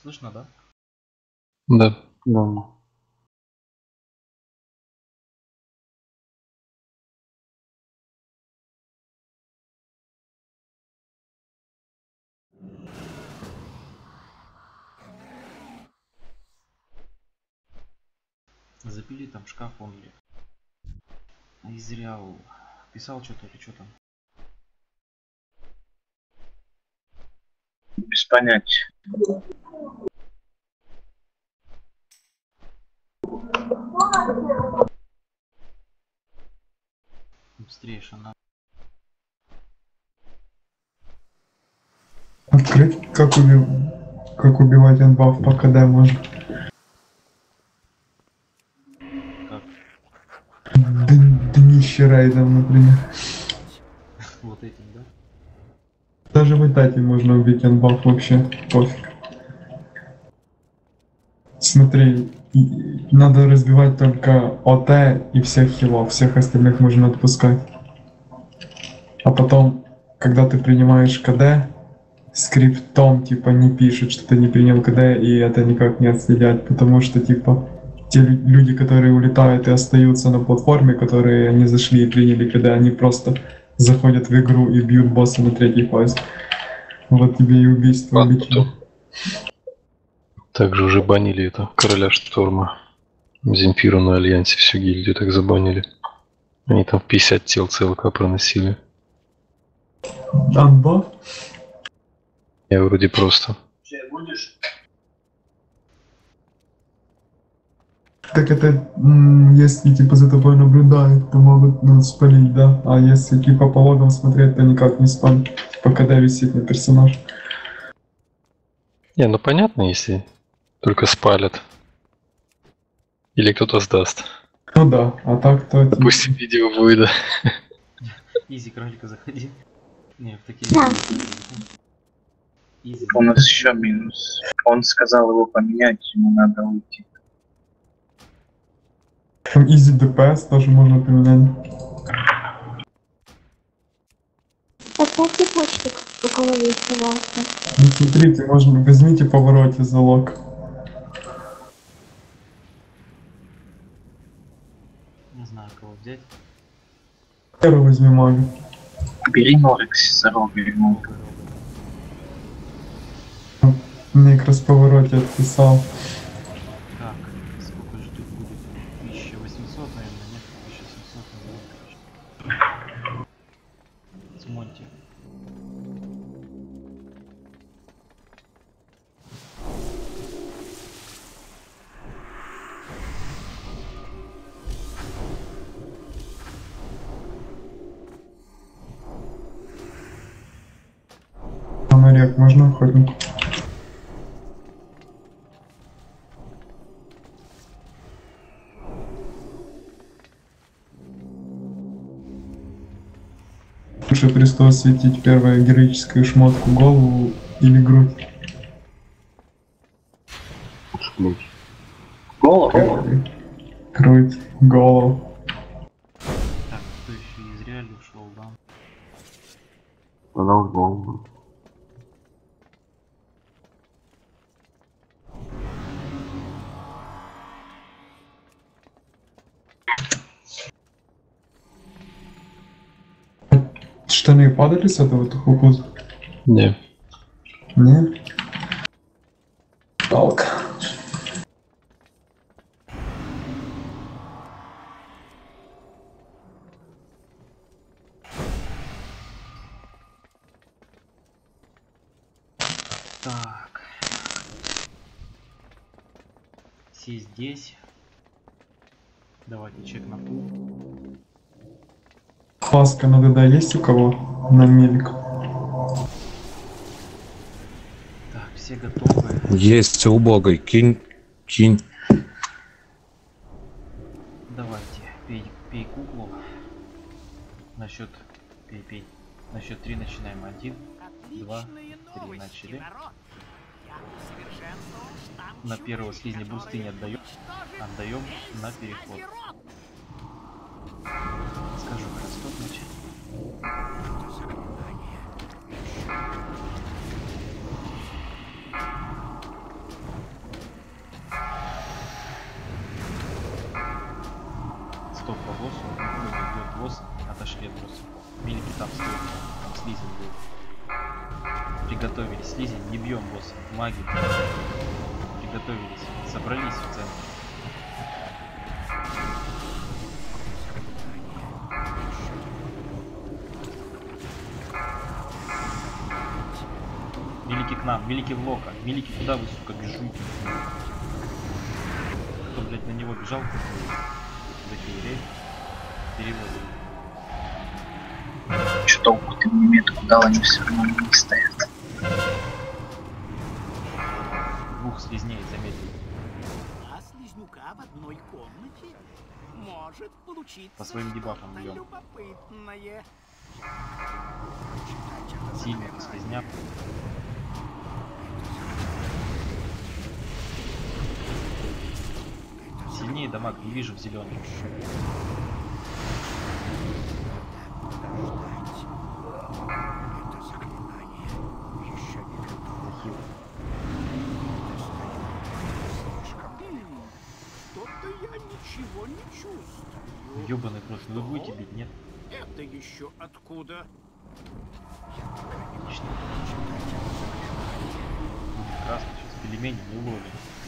Слышно, да? Да. Да. Запили там шкаф, он ли. И зря писал что-то или что там. Без понятия. Быстрее, шана. Открыть, как, уби... как убивать анбаф по КД можно. Как? Днище рейдом, например. Вот этим, да? Даже в Итате можно убить анбаф вообще, пофиг. Смотри, надо разбивать только ОТ и всех хилов, всех остальных можно отпускать. А потом, когда ты принимаешь КД, скриптом типа не пишет, что ты не принял КД, и это никак не отследят, потому что типа те лю- люди, которые улетают и остаются на платформе, которые не зашли и приняли КД, они просто заходят в игру и бьют босса на третьей фазе. Вот тебе и убийство обычно. то. Также уже банили это, короля шторма. Земпиру на альянсе всю гильдию так забанили. Они там 50 тел ЦЛК проносили. Анбаф? Я вроде просто. Так это если типа за тобой наблюдают, то могут ну, спалить, да? А если типа по логам смотреть, то никак не спалят. Типа когда висит на персонаж. Не, ну понятно, если только спалят. Или кто-то сдаст. Ну да, а так то... типа, Допустим, видео выйдет. Изи, кролика, заходи. Не, в такие... Да. Изи. У нас еще минус. Он сказал его поменять, ему надо уйти. Там Easy DPS тоже можно поменять. Поставьте почтик, у кого есть, пожалуйста. Ну смотрите, можно возьмите повороте залог. Не знаю, кого взять. Первый возьми мага. Бери Норекс за рога ему. Мне как раз повороте отписал. Можно охотник? Лучше престол осветить первое героическую шмотку голову или грудь. Голову? Первый. Грудь, голову. Так, кто еще из реали ушел, да? В голову. Штаны падали с этого тухукуза? Не. Не? Жалко. Так. Все здесь. Давайте чек на пул. Хаска на ДД есть у кого? На мелик. Так, все готовы. Есть убогой. Кинь, кинь. Давайте, пей, пей куклу. На счет, пей, пей. На счет три начинаем. Один, два, три, начали. На первого слизни бусты не отдаем. Отдаем на переход. Стоп, по боссу. Ну, идет босс. Отошли от босса. Мельки там стоит. Там слизень был. Приготовились. Слизень, не бьем босса. Маги. Приготовились. Собрались в центре. Великий к нам, великий в лока. Великий, куда вы, сука, бежите? Кто, блядь, на него бежал? Захерей. Переводим. Что толку ты не имеет, куда они все равно не стоят. Двух слизней заметил. Два слизнюка в одной комнате может получиться По своим дебафам бьем. любопытное. Сильный слизняк. Сильнее дамаг не вижу в чувствую. Ёбаный просто, вы будете бить, нет? Это еще откуда? Отлично. Красный, сейчас пельмени не уловим.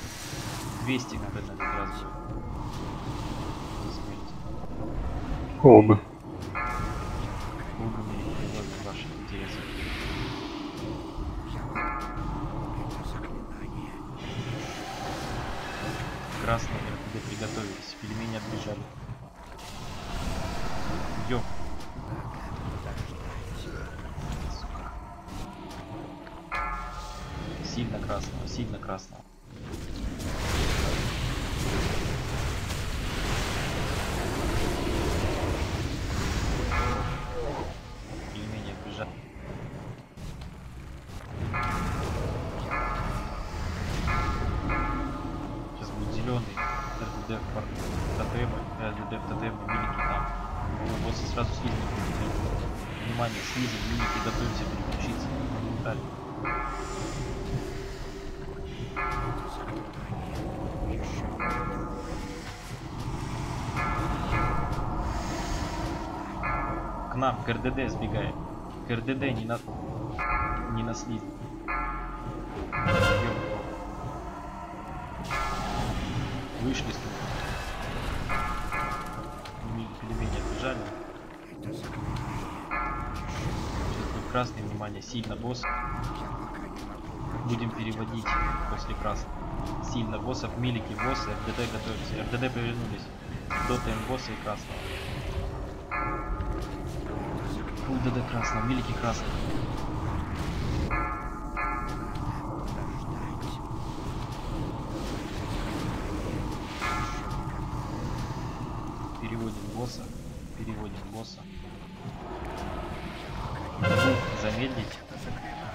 200 как это как раз интересы. Красные РПД приготовились, пельмени отбежали. Идем. Сильно красного, сильно красного. Сразу слизни будет. Внимание, слизни, милики, готовимся переключиться. Далее. К нам, к РДД сбегаем. К РДД не на... Не на. Идем. Вышли с ним. Пельмени отбежали. Красный, внимание, сильно босс. Будем переводить после красного. Сильно боссов, милики боссы, РДД готовимся. РДД повернулись. Дотаем босса и красного. Фул ДД красного, милики красного. Переводим босса. Переводим босса. Замедлить.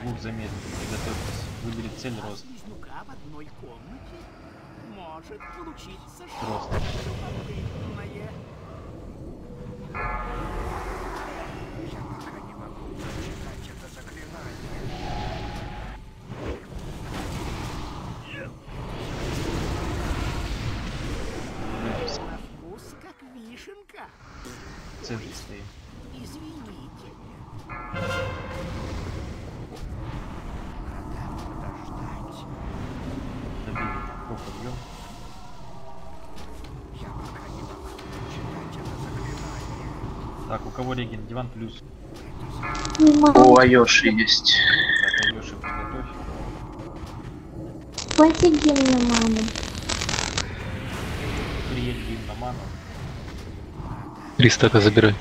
Двух замедлить. Приготовьтесь. Выберет цель рост. слизнюка в одной комнате может получиться Рост. что-то любопытное. Кого реген? Диван плюс. У Айоши есть. Так, Айоши приготовь. Хватит гимн на маму. Приедь гимн на ману. Три стака забирай.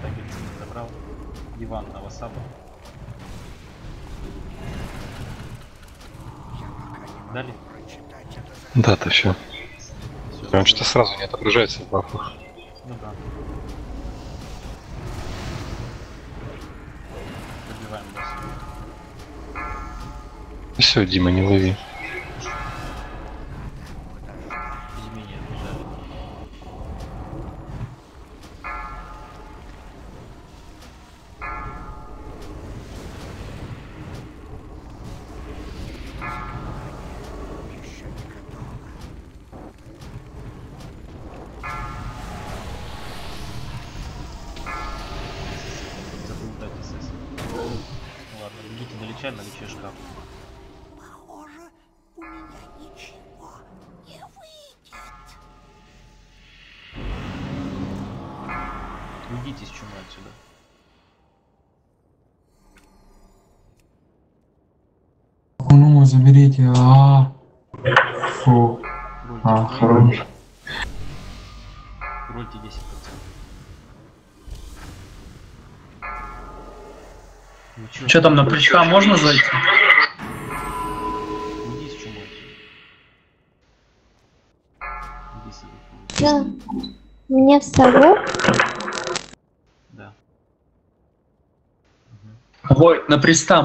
Табельцы не забрал. Диван на васаба. Дали? Да-то все. Всё. Потому что сразу не отображается в бафах. Ну да. Все, Дима, не лови. Уйдите с чумы отсюда. Ну, заберите. А. Фу. Рульте, А, хорош. рульте 10%. Ну чё, там, на прыжка можно зайти? Уйди с чумой. Да. Мне с собой? Да. Ой, на приста